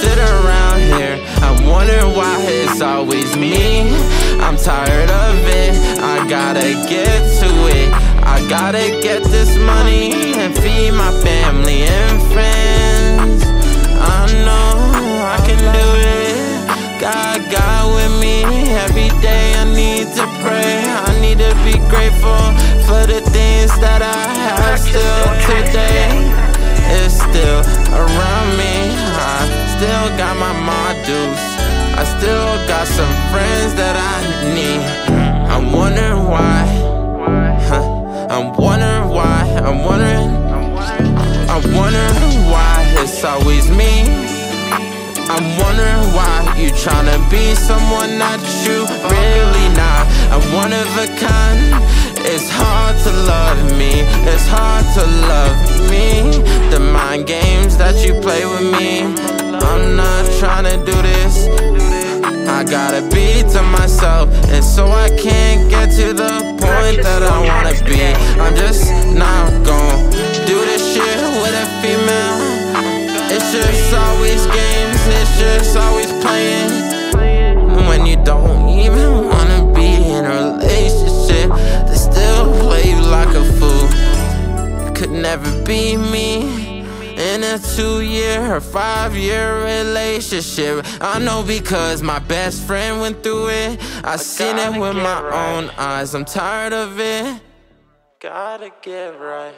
sit around here, I wonder why it's always me. I'm tired of it, I gotta get to it. I gotta get this money and feed my family and friends. I know I can do it. God, God with me. Every day I need to still got some friends that I need. I'm wondering why. Huh. I'm wondering why. I'm wondering. I'm wondering why it's always me. I'm wondering why you tryna be someone that you really not. I'm one of a kind. It's hard to love me. It's hard to love me. The mind games that you play with me. Myself, and so I can't get to the point that I wanna be. I'm just not gon' do this shit with a female. It's just always games, it's just always playing. When you don't even wanna be in a relationship, they still play you like a fool. You could never be me. In a two year or five year relationship. I know because my best friend went through it. I seen it with my own eyes. I'm tired of it. Gotta get right.